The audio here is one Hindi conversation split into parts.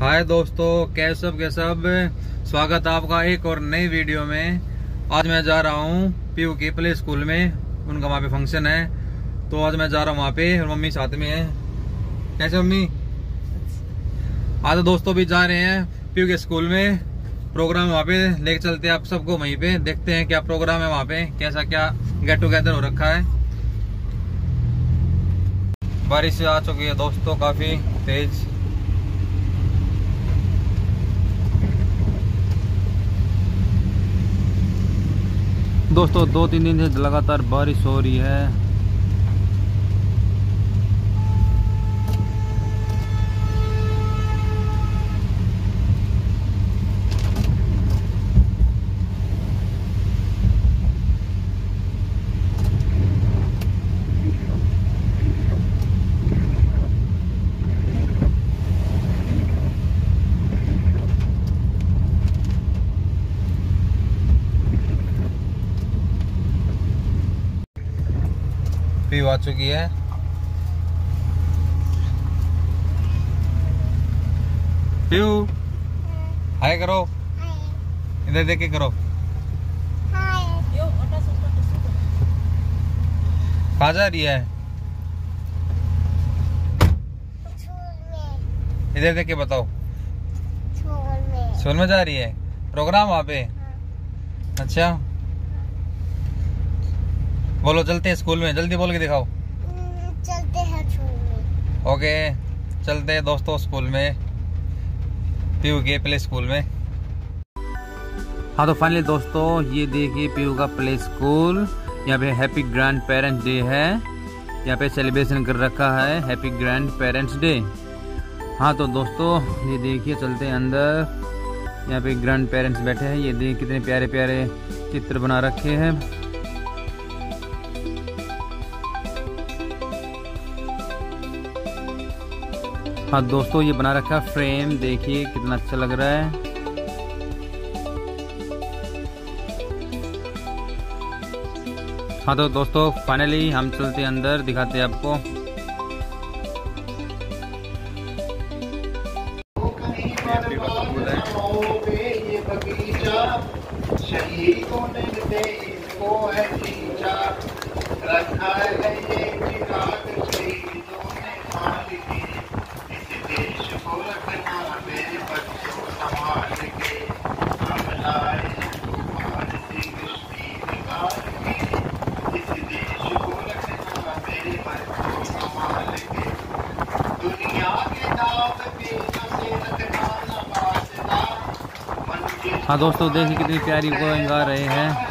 हाय दोस्तों, कैसे सब स्वागत आपका एक और नई वीडियो में। आज मैं जा रहा हूँ पीयू के प्ले स्कूल में। उनका वहाँ पे फ़ंक्शन है। तो आज मैं जा रहा हूँ वहाँ पे, और मम्मी साथ में है। कैसे मम्मी? आज तो दोस्तों भी जा रहे हैं पीयू के स्कूल में। प्रोग्राम वहाँ पे लेके चलते हैं आप सबको वहीं पे। देखते हैं क्या प्रोग्राम है वहाँ पे, कैसा क्या गेट टुगेदर हो रखा है। बारिश आ चुकी है दोस्तों, काफ़ी तेज। दोस्तों दो तीन दिन से लगातार बारिश हो रही है। भी आ चुकी है। पीयू हाय करो। इधर देख के करो। कहा जा रही है। इधर देख के बताओ। स्कूल में जा रही है। प्रोग्राम वहाँ पे। अच्छा। बोलो चलते हैं स्कूल में। जल्दी बोल के दिखाओ। चलते हैं स्कूल में। ओके चलते हैं दोस्तों स्कूल में। पीयू के प्ले स्कूल में। हाँ तो फाइनली दोस्तों ये देखिए पीयू का प्ले स्कूल। यहाँ पे हैप्पी ग्रैंड पेरेंट्स डे है। यहाँ पे सेलिब्रेशन कर रखा है हैप्पी ग्रैंड पेरेंट्स डे हाँ तो दोस्तों ये देखिए चलते हैं अंदर। यहाँ पे ग्रैंड पेरेंट्स बैठे हैं। ये देखिए कितने प्यारे प्यारे चित्र बना रखे हैं। हाँ दोस्तों, ये बना रखा फ्रेम, देखिए कितना अच्छा लग रहा है। हाँ तो दोस्तों फाइनली हम चलते अंदर, दिखाते हैं आपको। हाँ दोस्तों देखिए कितनी प्यारी गोइंग आ रहे हैं।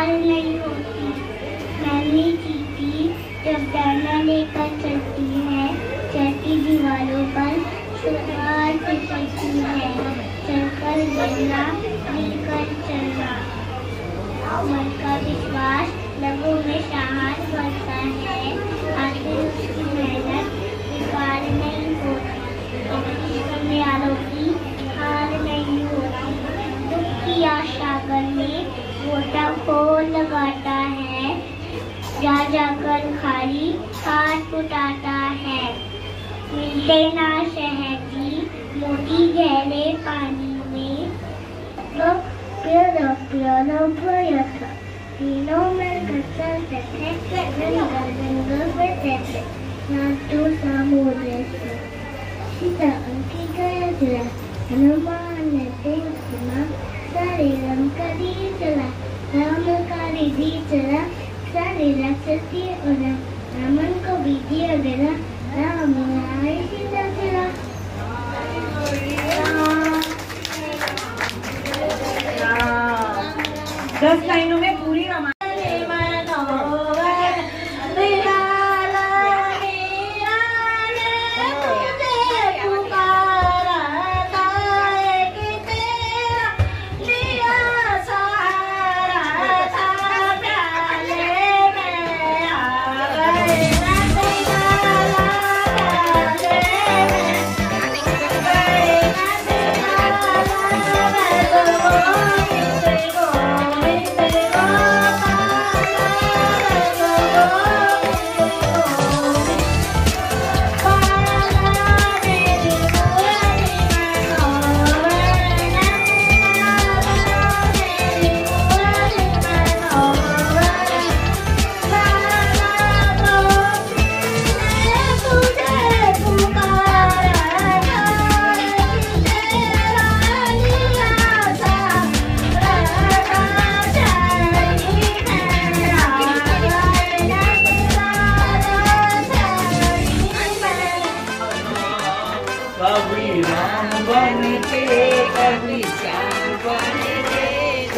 பாருங்கள் उठाता है। मिलते ना शहदी मोती गहरे पानी में। तीनों में ना तो से। सीता चला हनुमान ने सुना सारे रंग का दी चला राम का दी चला सारे राक्षसी उड़ा रामन को भी दिया गया राम आए सीता चला दस लाइनों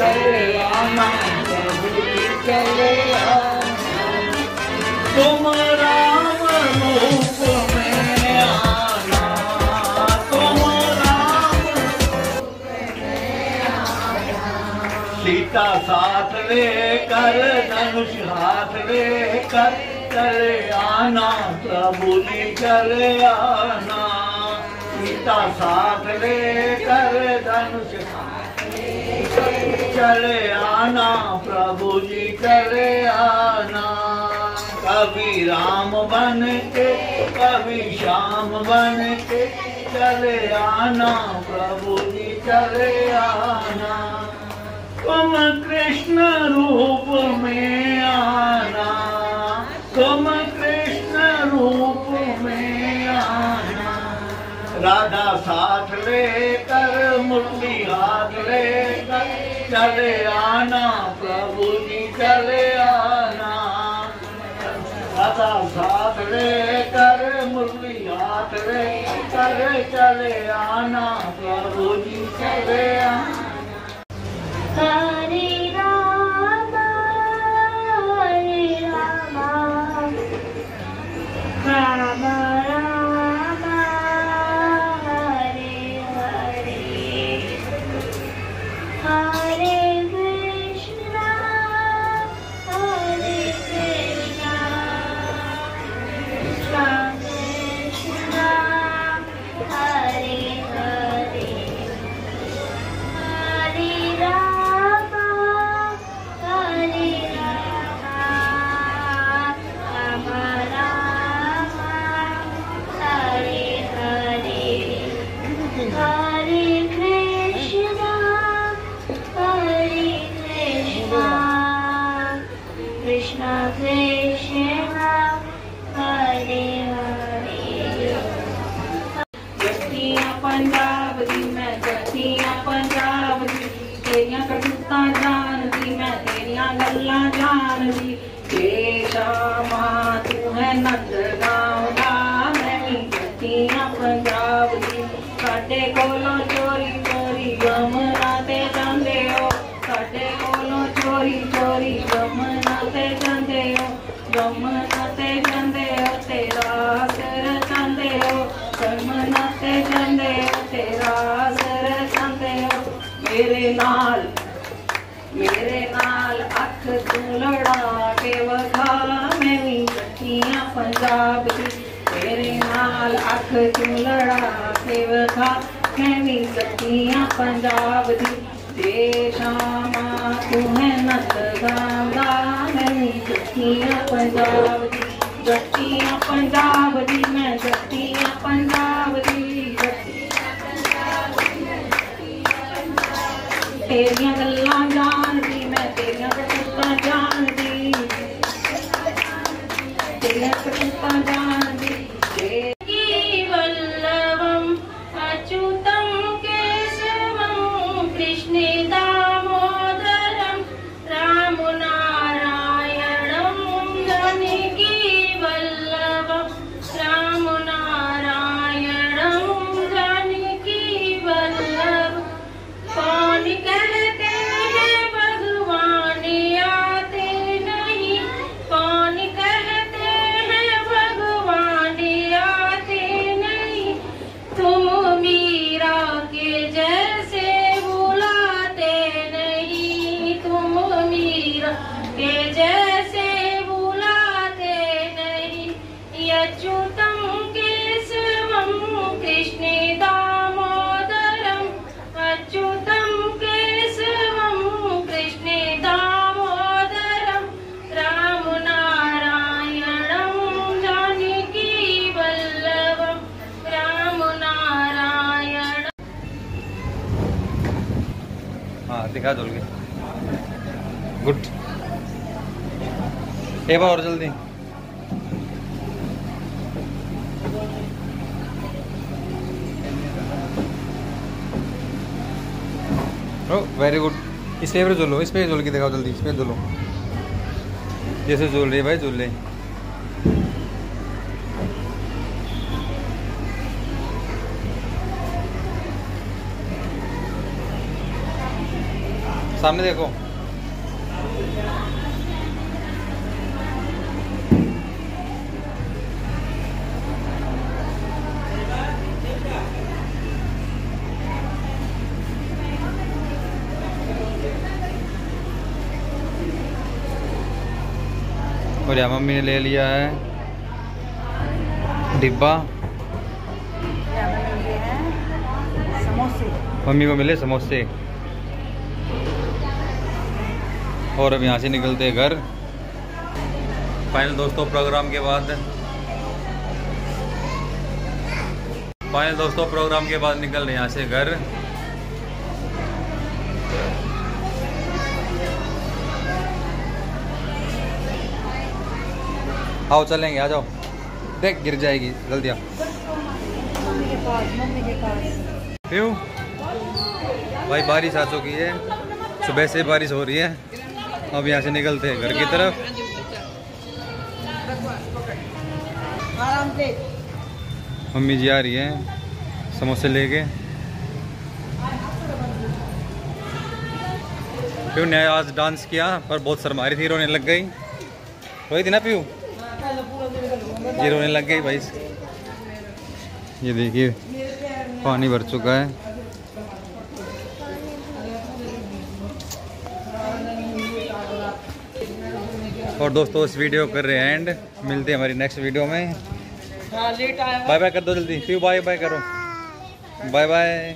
चले चले तुम राम रूप में आना तुम सीता साथ लेकर, धनुष हाथ लेकर, चले आना, प्रभु जी चले आना। सीता साथ लेकर, धनुष हाथ लेकर। चले आना, प्रभु जी चले आना। कभी राम बन के कभी श्याम बन के चले आना, प्रभु जी चले आना। तुम कृष्ण रूप में आना, तुम कृष्ण रूप में आना। राधा साथ लेकर, मुरली हाथ लेकर चले आना, प्रभु जी चले आना। सदा साथ रे कर, मुरली हाथ रे कर, चले आना, प्रभु जी चले आना। ਮੇਰੇ ਨਾਲ ਮੇਰੇ ਨਾਲ ਅੱਖ ਤੂੰ ਲੜਾ ਕੇ ਵਖਾ ਮੈਂ ਵੀ ਕੱਟੀਆਂ ਪੰਜਾਬ ਦੀ ਤੇਰੇ ਨਾਲ ਅੱਖ ਤੂੰ ਲੜਾ ਕੇ ਵਖਾ ਮੈਂ ਵੀ ਕੱਟੀਆਂ ਪੰਜਾਬ ਦੀ ਦੇ ਸ਼ਾਮਾ ਤੂੰ ਹੈ ਨਤ ਗਾਉਂਦਾ ਮੈਂ ਵੀ ਕੱਟੀਆਂ ਪੰਜਾਬ ਦੀ ਜੱਟੀਆਂ ਪੰਜਾਬ ਦੀ ਮੈਂ दिखा जोल के गुड। एक बार और जल्दी। वेरी गुड इस पे झूलो इस पे झूल के दिखाओ जल्दी, इस पे झूलो जैसे झूल रही भाई झूल रही सामने देखो। और यहाँ मम्मी ने ले लिया है डिब्बा। मम्मी को मिले समोसे। और अब यहाँ से निकलते हैं घर। फाइनल दोस्तों प्रोग्राम के बाद। फाइनल दोस्तों प्रोग्राम के बाद निकल रहे यहाँ से घर। आओ, चलेंगे, आ जाओ। देख, गिर जाएगी जल्दी आओ क्यों? भाई, बारिश आ चुकी है। सुबह से बारिश हो रही है। अब यहाँ से निकलते हैं घर की तरफ़। मम्मी जी आ रही है समोसे लेके। प्यू ने आज डांस किया, पर बहुत शर्मा रही थी, रोने लग गई। रोई थी ना प्यू? ये रोने लग गई भाई। ये देखिए, पानी भर चुका है। और दोस्तों इस वीडियो कर रहे हैं एंड मिलते हैं हमारी नेक्स्ट वीडियो में. बाय बाय कर दो जल्दी. फिर बाय बाय करो. Bye bye